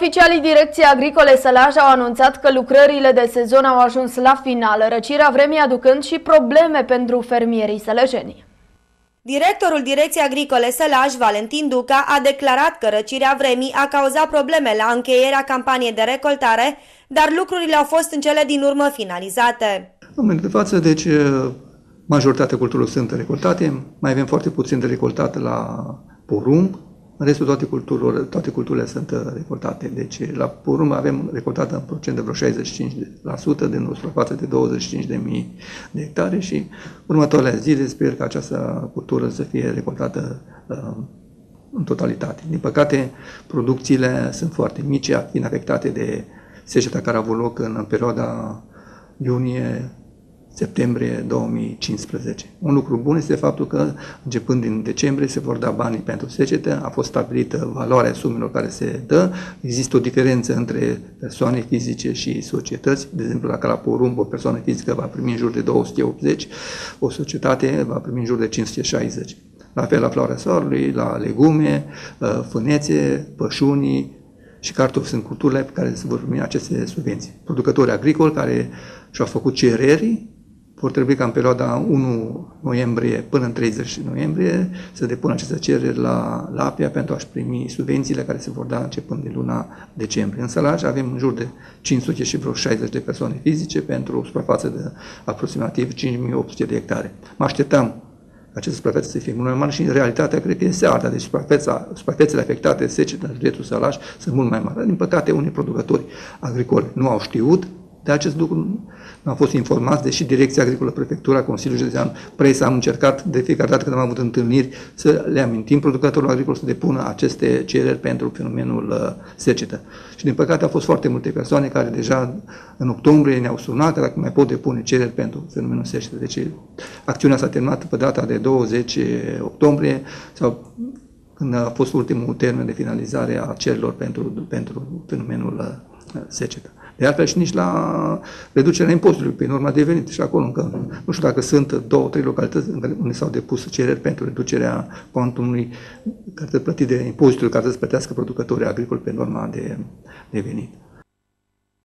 Oficialii Direcției Agricole Sălaj au anunțat că lucrările de sezon au ajuns la final, răcirea vremii aducând și probleme pentru fermierii sălăjenii. Directorul Direcției Agricole Sălaj, Valentin Duca, a declarat că răcirea vremii a cauzat probleme la încheierea campaniei de recoltare, dar lucrurile au fost în cele din urmă finalizate. În momentul de față, deci, majoritatea culturilor sunt recoltate, mai avem foarte puțin de recoltat la porumb, în restul toate culturile, toate culturile sunt uh, recoltate. Deci la porumb avem recoltată în procent de vreo 65% din o suprafață de 25.000 de hectare și următoarele zile sper că această cultură să fie recoltată uh, în totalitate. Din păcate, producțiile sunt foarte mici, fiind afectate de seceta care a avut loc în perioada iunie septembrie 2015. Un lucru bun este faptul că, începând din decembrie, se vor da banii pentru secetă, a fost stabilită valoarea sumelor care se dă, există o diferență între persoane fizice și societăți, de exemplu, dacă la porumb o persoană fizică va primi în jur de 280, o societate va primi în jur de 560. La fel la floarea soarelui, la legume, uh, fânețe, pășunii, și cartofi sunt culturile pe care se vor primi aceste subvenții. Producători agricoli care și-au făcut cereri vor trebui ca în perioada 1 noiembrie până în 30 noiembrie să depună aceste cereri la, la APIA pentru a-și primi subvențiile care se vor da începând din luna decembrie. În Sălaj avem în jur de 500 și vreo 60 de persoane fizice pentru o suprafață de aproximativ 5800 de hectare. Mă așteptam aceste suprafețe să fie mult mai mari și în realitatea cred că este alta. Deci suprafețele afectate de secetă în județul Sălaj sunt mult mai mari. Din păcate, unii producători agricoli nu au știut de acest lucru nu am fost informați, deși Direcția Agricolă, Prefectura, Consiliul Județean, presa, am încercat de fiecare dată când am avut întâlniri să le amintim producătorilor agricol să depună aceste cereri pentru fenomenul uh, secetă. Și din păcate au fost foarte multe persoane care deja în octombrie ne-au sunat dacă mai pot depune cereri pentru fenomenul secetă. Deci acțiunea s-a terminat pe data de 20 octombrie sau când a fost ultimul termen de finalizare a cererilor pentru, pentru fenomenul uh, secetă. De altfel și nici la reducerea impozitului prin urma de venit și acolo încă, nu știu dacă sunt două, trei localități unde s-au depus cereri pentru reducerea cuantumului care trebuie plătit de impozitul care trebuie să plătească producătorii agricoli pe norma de, de venit.